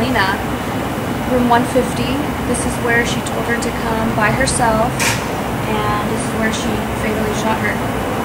Selena. Room 150. This is where she told her to come by herself, and this is where she fatally shot her.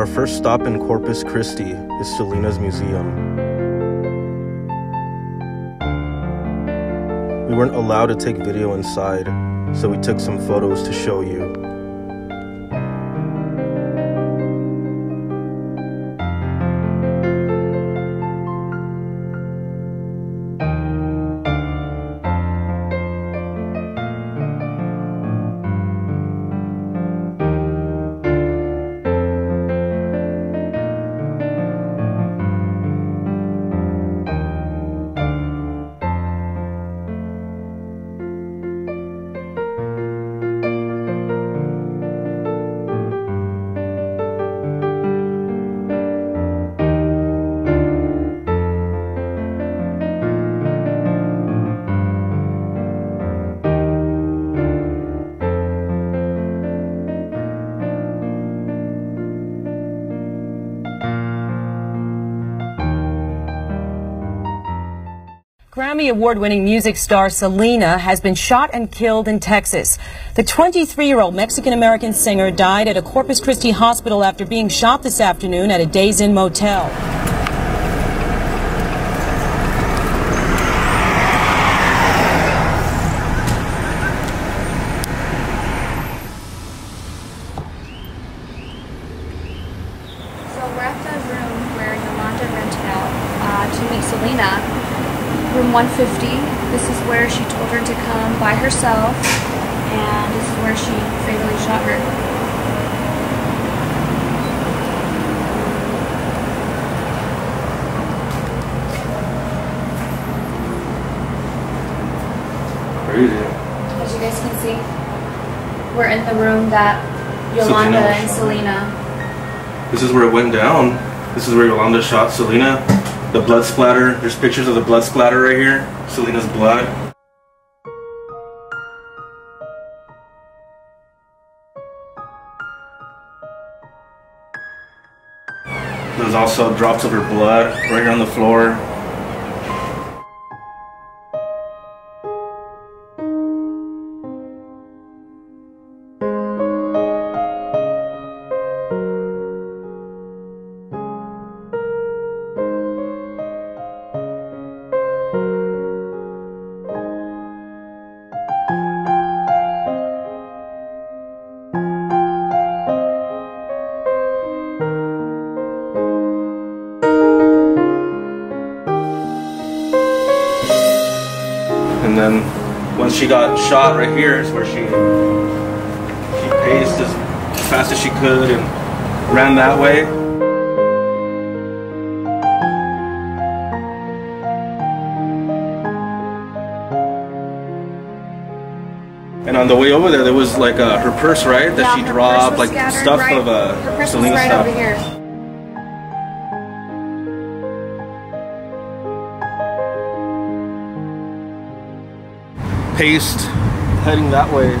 Our first stop in Corpus Christi is Selena's Museum. We weren't allowed to take video inside, so we took some photos to show you. Grammy Award winning music star Selena has been shot and killed in Texas. The 23 year old Mexican American singer died at a Corpus Christi hospital after being shot this afternoon at a Days Inn motel. So we're at the room where Yolanda rented out uh, to meet Selena. Room 150. This is where she told her to come by herself, and this is where she fatally shot her. Crazy. As you guys can see, we're in the room that Yolanda Selena and. Selena. This is where it went down. This is where Yolanda shot Selena. The blood splatter. There's pictures of the blood splatter right here. Selena's blood. There's also drops of her blood right here on the floor. Once she got shot right here is where she she paced as fast as she could and ran that way. And on the way over there, there was like uh, her purse, right? That Yeah, she dropped, like scattered stuff right- of uh, Her purse Selena right stuff. over here. Paced heading that way.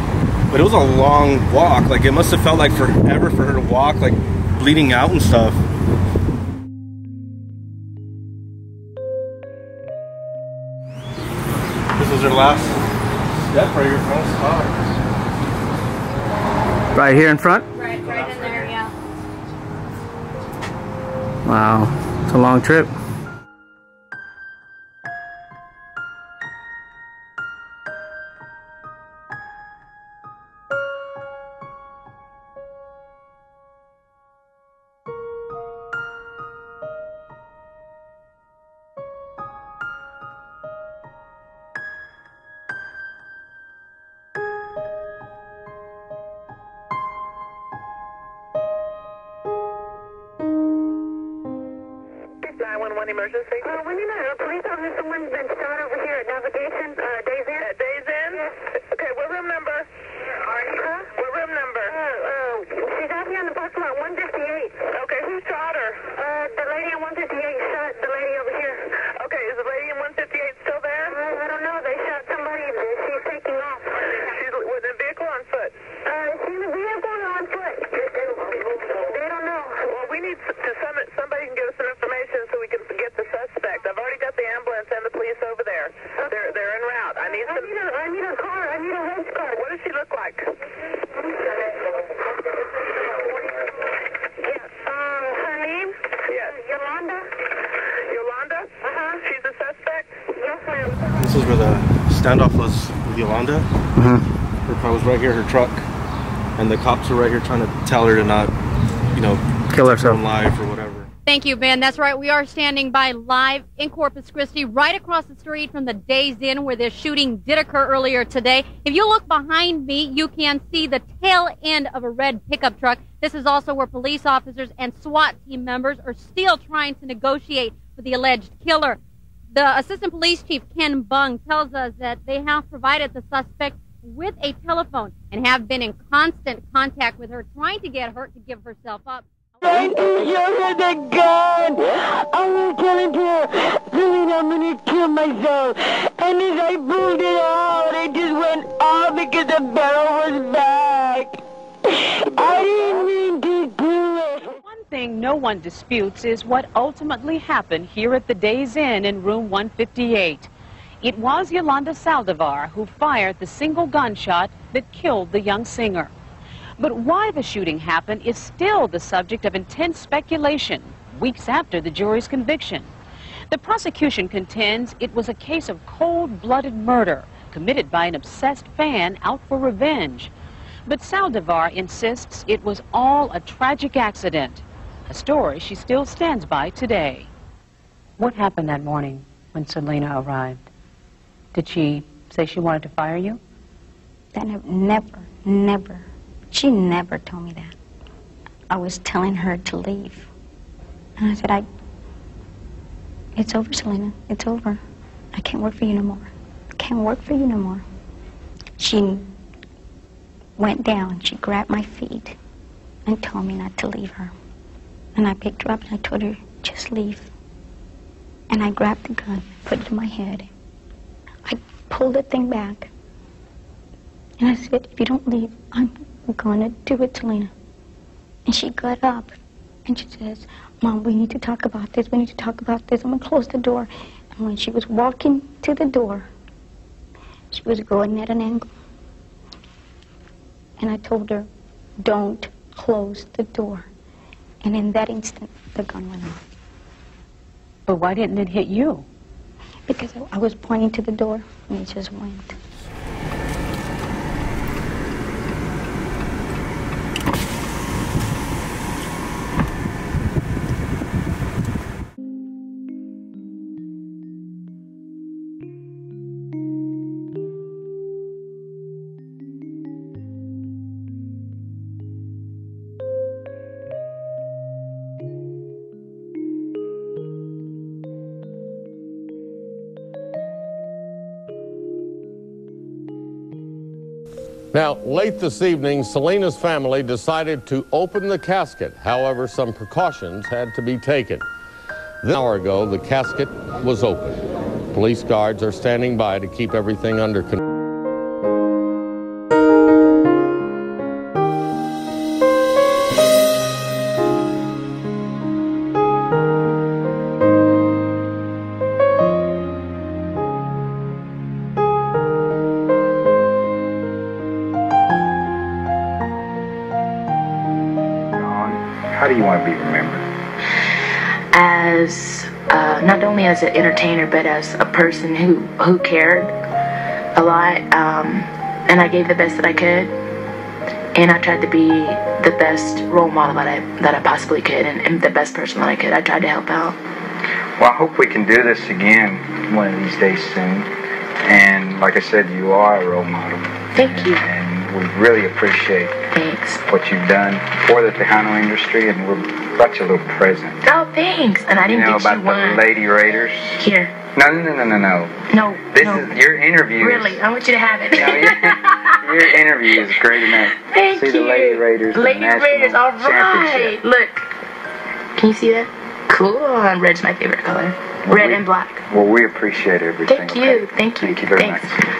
But it was a long walk. Like it must have felt like forever for her to walk, like bleeding out and stuff. This is her last step right here front spot. Right here in front? Right, right in there, yeah. Wow, it's a long trip. Emergency? Uh, we need a police officer. Someone's been shot over here at Navigation, uh, Days Inn. At Days Inn? Yes. Okay, what room number? Huh? What room number? Uh, uh, she's out here on the parking lot, 158. Okay, who shot her? Uh, the lady on 158 shot the lady over here. Okay, is the lady in 158 still there? Uh, I don't know. They shot somebody. She's taking off. She's with a vehicle on foot. Uh, she's in a vehicle or on foot? They don't know. Well, we need to summon, somebody can give us some information so we can get the suspect. I've already got the ambulance and the police over there. They're they're en route. I need I some. need a, I need a car. I need a hedge card. What does she look like? Yeah. Um, her name? Yes. Yolanda? Yolanda? Uh-huh. She's a suspect? Yes, ma'am. This is where the standoff was with Yolanda. Mm-hmm. Her car was right here, her truck, and the cops were right here trying to tell her to not, you know, Kill go herself. live or whatever. Thank you, Ben. That's right. We are standing by live in Corpus Christi, right across the street from the Days Inn where this shooting did occur earlier today. If you look behind me, you can see the tail end of a red pickup truck. This is also where police officers and SWAT team members are still trying to negotiate with the alleged killer. The Assistant Police Chief Ken Bung tells us that they have provided the suspect with a telephone and have been in constant contact with her, trying to get her to give herself up. to show her the gun. I was telling her, Selena, I'm gonna kill myself. And as I pulled it out, it just went off because the barrel was back. I didn't mean to do it. One thing no one disputes is what ultimately happened here at the Days Inn in room 158. It was Yolanda Saldivar who fired the single gunshot that killed the young singer. But why the shooting happened is still the subject of intense speculation weeks after the jury's conviction. The prosecution contends it was a case of cold-blooded murder committed by an obsessed fan out for revenge. But Saldivar insists it was all a tragic accident, a story she still stands by today. What happened that morning when Selena arrived? Did she say she wanted to fire you? That never, never, never. She never told me that. I was telling her to leave. And I said, I, it's over, Selena. It's over. I can't work for you no more. I can't work for you no more. She went down. She grabbed my feet and told me not to leave her. And I picked her up and I told her, just leave. And I grabbed the gun, put it to my head. I pulled the thing back. And I said, if you don't leave, I'm going to do it, Selena. And she got up and she says, Mom, we need to talk about this. We need to talk about this. I'm going to close the door. And when she was walking to the door, she was going at an angle. And I told her, don't close the door. And in that instant, the gun went off. But why didn't it hit you? Because I, was pointing to the door, and it just went. Now, late this evening, Selena's family decided to open the casket. However, some precautions had to be taken. An hour ago, the casket was open. Police guards are standing by to keep everything under control. Only as an entertainer but as a person who who cared a lot um, and I gave the best that I could and I tried to be the best role model that I that I possibly could and, and the best person that I could I tried to help out Well, I hope we can do this again one of these days soon. And like I said, you are a role model. Thank you. We really appreciate Thanks. what you've done for the Tejano industry, and we brought you a little present. oh thanks and I didn't know get about you the one Lady Raiders? here No, no, no, no, no, no. no This no is your interview. really I want you to have it No, your, your interview is great enough. Thank See you the Lady Raiders. Lady Raiders, all right. Look, can you see that? Cool. Red's my favorite color. Red we- and black. Well, we appreciate everything. Thank you. okay? Thank you. Thank you very Thanks. much.